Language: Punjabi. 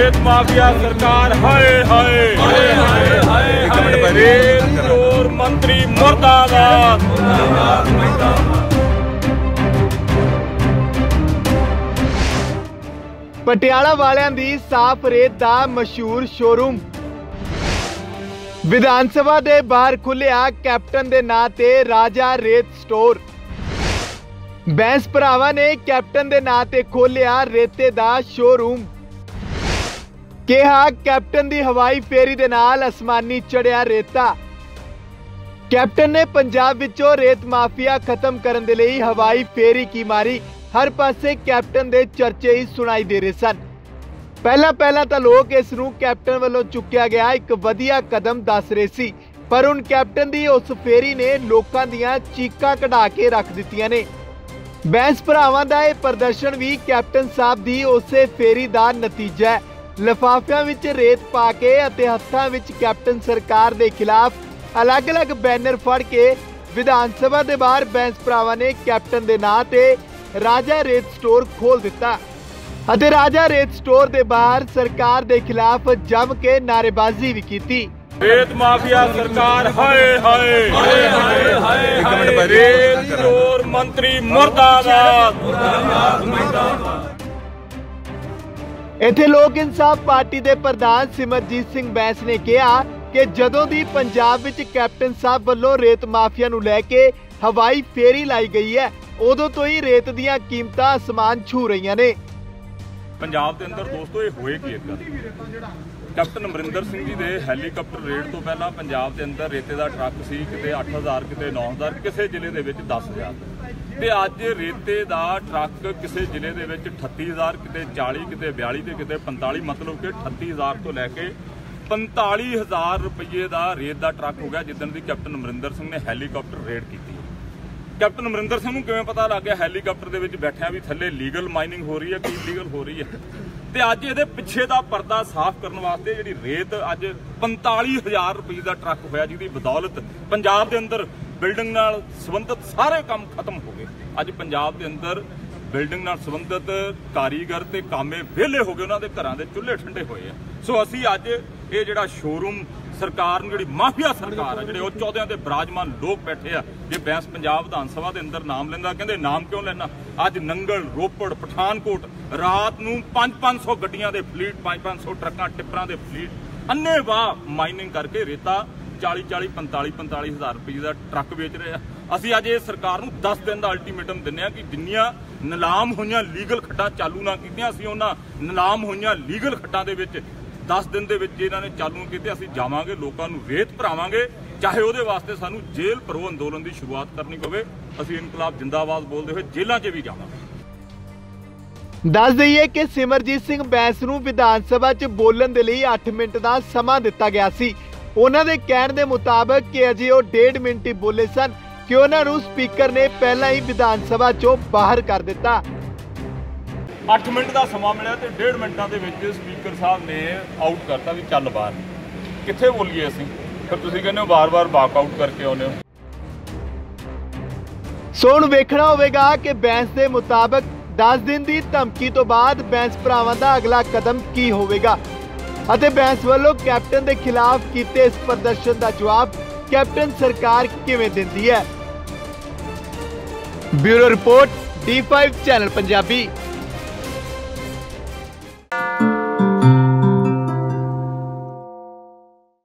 ਰੇਤ ਮਾਫੀਆ ਸਰਕਾਰ ਹਾਏ ਹਾਏ। ਹਾਏ ਹਾਏ ਹਾਏ ਇੱਕ ਮਿੰਟ। ਰੇਤ ਚੋਰ ਮੰਤਰੀ ਮੁਰਦਾਬਾਦ। ਪਟਿਆਲਾ ਵਾਲਿਆਂ ਦੀ ਸਾਫ਼ ਰੇਤ ਦਾ ਮਸ਼ਹੂਰ ਸ਼ੋਰੂਮ। ਵਿਧਾਨ ਸਭਾ ਦੇ ਬਾਹਰ ਖੁੱਲਿਆ ਕੈਪਟਨ ਦੇ ਨਾਂ ਤੇ ਰਾਜਾ ਰੇਤ ਸਟੋਰ। ਬੈਂਸ ਭਰਾਵਾਂ ਨੇ ਕੈਪਟਨ ਦੇ ਨਾਂ ਤੇ ਖੋਲਿਆ ਰੇਤੇ ਦਾ ਸ਼ੋਰੂਮ। ਕਿਹਾ, ਕੈਪਟਨ ਦੀ ਹਵਾਈ ਫੇਰੀ ਦੇ ਨਾਲ ਅਸਮਾਨੀ ਚੜਿਆ ਰੇਤਾ। ਕੈਪਟਨ ਨੇ ਪੰਜਾਬ ਵਿੱਚੋਂ ਰੇਤ ਮਾਫੀਆ ਖਤਮ ਕਰਨ ਦੇ ਲਈ ਹਵਾਈ ਫੇਰੀ ਕੀ ਮਾਰੀ। ਹਰ ਪਾਸੇ ਕੈਪਟਨ ਦੇ ਚਰਚੇ ਹੀ ਸੁਣਾਈ ਦੇ ਰਹੇ ਸਨ। ਪਹਿਲਾਂ ਪਹਿਲਾਂ ਤਾਂ ਲੋਕ ਇਸ ਨੂੰ ਕੈਪਟਨ ਵੱਲੋਂ ਚੁੱਕਿਆ ਗਿਆ, ਇੱਕ ਵਧੀਆ ਕਦਮ ਦੱਸ ਰਹੇ ਸੀ। ਪਰ ਹੁਣ ਕੈਪਟਨ ਦੀ ਉਸ ਫੇਰੀ ਨੇ ਲੋਕਾਂ ਦੀਆਂ ਚੀਕਾਂ ਕਢਾ ਕੇ ਰੱਖ ਦਿੱਤੀਆਂ ਨੇ। ਬੈਂਸ ਭਰਾਵਾਂ ਦਾ ਇਹ ਪ੍ਰਦਰਸ਼ਨ ਵੀ ਕੈਪਟਨ ਸਾਹਿਬ ਦੀ ਉਸੇ ਫੇਰੀ ਦਾ ਨਤੀਜਾ ਹੈ। ਲਫਾਫਿਆਂ ਵਿੱਚ ਰੇਤ ਪਾ ਕੇ ਅਤੇ ਹੱਥਾਂ ਵਿੱਚ ਕੈਪਟਨ ਸਰਕਾਰ ਦੇ ਖਿਲਾਫ ਅਲੱਗ-ਅਲੱਗ ਬੈਨਰ ਫੜ ਕੇ ਵਿਧਾਨ ਸਭਾ ਦੇ ਬਾਹਰ ਬੈਂਸ ਭਰਾਵਾਂ ਨੇ ਕੈਪਟਨ ਦੇ ਨਾਂ ਤੇ ਰਾਜਾ ਰੇਤ ਸਟੋਰ ਖੋਲ ਦਿੱਤਾ। ਅਤੇ ਰਾਜਾ ਰੇਤ ਸਟੋਰ ਦੇ ਬਾਹਰ ਸਰਕਾਰ ਦੇ ਖਿਲਾਫ ਜੰਮ ਕੇ ਨਾਅਰੇਬਾਜ਼ੀ ਵੀ ਕੀਤੀ। ਰੇਤ ਮਾਫੀਆ ਸਰਕਾਰ ਹਾਏ ਹਾਏ। ਹਾਏ ਹਾਏ ਹਾਏ ਭਾਈ। ਰੇਤ ਚੋਰ ਮੰਤਰੀ ਮੁਰਦਾਬਾਦ। ਇੱਥੇ ਲੋਕ ਇਨਸਾਫ ਪਾਰਟੀ ਦੇ ਪ੍ਰਧਾਨ ਸਿਮਰਜੀਤ ਸਿੰਘ ਬੈਂਸ ਨੇ ਕਿਹਾ ਕਿ ਜਦੋਂ ਦੀ ਪੰਜਾਬ ਵਿੱਚ ਕੈਪਟਨ ਸਾਹਿਬ ਵੱਲੋਂ ਰੇਤ ਮਾਫੀਆ ਨੂੰ ਲੈ ਕੇ ਹਵਾਈ ਫੇਰੀ ਲਾਈ ਗਈ ਹੈ, ਉਦੋਂ ਤੋਂ ਹੀ ਰੇਤ ਦੀਆਂ ਕੀਮਤਾਂ ਅਸਮਾਨ ਛੂ ਰਹੀਆਂ ਨੇ। ਪੰਜਾਬ ਦੇ ਅੰਦਰ ਦੋਸਤੋ, ਇਹ ਹੋਏ ਕੀ ਇਦਾਂ? ਕੈਪਟਨ ਅਮਰਿੰਦਰ ਸਿੰਘ ਜੀ ਦੇ ਹੈਲੀਕਾਪਟਰ ਰੇਡ ਤੋਂ ਪਹਿਲਾਂ ਪੰਜਾਬ ਦੇ ਅੰਦਰ ਰੇਤੇ ਦਾ ਟਰੱਕ ਸੀ, ਕਿਤੇ 8000 ਕਿਤੇ 9000 ਕਿਸੇ ਜ਼ਿਲ੍ਹੇ ਦੇ ਵਿੱਚ 10000 ਤੇ ਅੱਜ ਰੇਤੇ ਦਾ ਟਰੱਕ ਕਿਸੇ ਜ਼ਿਲ੍ਹੇ ਦੇ ਵਿੱਚ 38000 ਕਿਤੇ 40 ਕਿਤੇ 42 ਤੇ ਕਿਤੇ 45 ਮਤਲਬ ਕਿ 38000 ਤੋਂ ਲੈ ਕੇ 45000 ਰੁਪਏ ਦਾ ਰੇਤ ਦਾ ਟਰੱਕ ਹੋ ਗਿਆ, ਜਿੱਦਣ ਦੀ ਕੈਪਟਨ ਅਮਰਿੰਦਰ ਸਿੰਘ ਨੇ ਹੈਲੀਕਾਪਟਰ ਰੇਡ ਕੀਤੀ ਕੈਪਟਨ ਅਮਰਿੰਦਰ ਸਿੰਘ ਨੂੰ ਕਿਵੇਂ ਪਤਾ ਲੱਗ ਗਿਆ? ਹੈਲੀਕਾਪਟਰ ਦੇ ਵਿੱਚ ਬੈਠਿਆਂ ਵੀ ਥੱਲੇ ਲੀਗਲ ਮਾਈਨਿੰਗ ਹੋ ਰਹੀ ਹੈ, ਕਿ ਇਲੀਗਲ ਹੋ ਰਹੀ ਹੈ? ਤੇ ਅੱਜ ਇਹਦੇ ਪਿੱਛੇ ਦਾ ਪਰਦਾ ਸਾਫ਼ ਕਰਨ ਵਾਸਤੇ ਜਿਹੜੀ ਰੇਤ ਅੱਜ 45000 ਰੁਪਏ ਦਾ ਟਰੱਕ ਹੋਇਆ, ਜਿਹਦੀ ਬਦੌਲਤ ਪੰਜਾਬ ਦੇ ਅੰਦਰ ਬਿਲਡਿੰਗ ਨਾਲ ਸੰਬੰਧਿਤ ਸਾਰੇ ਕੰਮ ਖਤਮ ਹੋ ਗਏ। ਅੱਜ ਪੰਜਾਬ ਦੇ ਅੰਦਰ ਬਿਲਡਿੰਗ ਨਾਲ ਸੰਬੰਧਿਤ ਕਾਰੀਗਰ ਤੇ ਕਾਮੇ ਵਿਹਲੇ ਹੋ ਗਏ, ਉਹਨਾਂ ਦੇ ਘਰਾਂ ਦੇ ਚੁੱਲ੍ਹੇ ਠੰਡੇ ਹੋਏ ਆ। ਸੋ ਅਸੀਂ ਅੱਜ ਇਹ ਜਿਹੜਾ ਸ਼ੋਰੂਮ ਸਰਕਾਰ ਨੂੰ ਜਿਹੜੀ ਮਾਫੀਆ ਸਰਕਾਰ ਆ, ਜਿਹੜੇ ਉਹ ਚੌਦਿਆਂ ਦੇ ਬਰਾਜਮਾਨ ਲੋਕ ਬੈਠੇ ਆ, ਜੇ ਬੈਂਸ ਪੰਜਾਬ ਵਿਧਾਨ ਸਭਾ ਦੇ ਅੰਦਰ ਨਾਮ ਲੈਂਦਾ, ਕਹਿੰਦੇ ਨਾਮ ਕਿਉਂ ਲੈਣਾ ਅੱਜ ਨੰਗਲ, ਰੋਪੜ, ਪਠਾਨਕੋਟ ਰਾਤ ਨੂੰ 5-500 ਗੱਡੀਆਂ ਦੇ ਫਲੀਟ 5-500 ਟਰੱਕਾਂ, ਟਿੱਪਰਾਂ ਦੇ ਫਲੀਟ ਅੰਨੇਵਾਹ ਮਾਈਨਿੰਗ ਕਰਕੇ ਰੇਤਾ 40-40 45-45 ਹਜ਼ਾਰ ਰੁਪਏ ਦਾ ਟਰੱਕ ਵੇਚ ਰਹੇ ਆ। ਅਸੀਂ ਅੱਜ ਇਹ ਸਰਕਾਰ ਨੂੰ 10 ਦਿਨ ਦਾ ਅਲਟੀਮੇਟਮ ਦਿੰਨੇ ਆ ਕਿ ਜਿੰਨੀਆਂ ਨਿਲਾਮ ਹੋਈਆਂ ਲੀਗਲ ਖੱਡਾਂ ਚਾਲੂ ਨਾ ਕੀਤੀਆਂ, ਅਸੀਂ ਉਹਨਾਂ ਨਿਲਾਮ ਹੋਈਆਂ ਲੀਗਲ ਖੱਡਾਂ ਦੇ ਵਿੱਚ 10 ਦਿਨ ਦੇ ਵਿੱਚ ਇਹਨਾਂ ਨੇ ਚਾਲੂ ਕੀਤੇ, ਅਸੀਂ ਜਾਵਾਂਗੇ, ਲੋਕਾਂ ਨੂੰ ਰੇਤ ਭਰਾਵਾਂਗੇ, ਚਾਹੇ ਉਹਦੇ ਵਾਸਤੇ ਸਾਨੂੰ ਜੇਲ੍ਹ ਭਰੋ ਅੰਦੋਲਨ ਦੀ ਸ਼ੁਰੂਆਤ ਕਰਨੀ ਪਵੇ, ਅਸੀਂ ਇਨਕਲਾਬ ਜਿੰਦਾਬਾਦ ਬੋਲਦੇ ਹੋਏ ਜੇਲ੍ਹਾਂ 'ਚ ਵੀ ਜਾਵਾਂਗੇ। ਦੱਸ ਦਈਏ ਕਿ ਸਿਮਰਜੀਤ ਸਿੰਘ ਬੈਂਸ ਨੂੰ ਵਿਧਾਨ ਸਭਾ 'ਚ ਬੋਲਣ ਦੇ ਲਈ 8 ਮਿੰਟ ਦਾ ਸਮਾਂ ਦਿੱਤਾ ਗਿਆ ਸੀ। ਉਹਨਾਂ ਦੇ ਕਹਿਣ ਦੇ ਮੁਤਾਬਕ ਕਿ ਅਜੇ ਉਹ 1.5 ਮਿੰਟ ਹੀ ਬੋਲੇ ਸਨ ਕਿ ਉਹਨਾਂ ਨੂੰ ਸਪੀਕਰ ਨੇ ਪਹਿਲਾਂ ਹੀ ਵਿਧਾਨ ਸਭਾ 'ਚੋਂ ਬਾਹਰ ਕਰ ਦਿੱਤਾ। 8 ਮਿੰਟ ਦਾ ਸਮਾਂ ਮਿਲਿਆ ਤੇ 1.5 ਮਿੰਟਾਂ ਦੇ ਵਿੱਚ ਸਪੀਕਰ ਸਾਹਿਬ ਨੇ ਆਊਟ ਕਰਤਾ ਵੀ ਚੱਲ ਬਾਹਰ। ਕਿੱਥੇ ਬੋਲੀਏ ਅਸੀਂ? ਫਿਰ ਤੁਸੀਂ ਕਹਿੰਦੇ ਹੋ ਵਾਰ-ਵਾਰ ਬਾਕ ਆਊਟ ਕਰਕੇ ਆਉਂਦੇ ਹੋ। ਸੋ ਵੇਖਣਾ ਹੋਵੇਗਾ ਕਿ ਬੈਂਸ ਦੇ ਮੁਤਾਬਕ 10 ਦਿਨ ਦੀ ਧਮਕੀ ਤੋਂ ਬਾਅਦ ਬੈਂਸ ਭਰਾਵਾਂ ਦਾ ਅਗਲਾ ਕਦਮ ਕੀ ਹੋਵੇਗਾ? ਅਤੇ ਬੈਂਸ ਵੱਲੋਂ ਕੈਪਟਨ ਦੇ ਖਿਲਾਫ ਕੀਤੇ ਇਸ ਪ੍ਰਦਰਸ਼ਨ ਦਾ ਜਵਾਬ ਕੈਪਟਨ ਸਰਕਾਰ ਕਿਵੇਂ ਦਿੰਦੀ ਹੈ? Bureau report D5 channel Punjabi.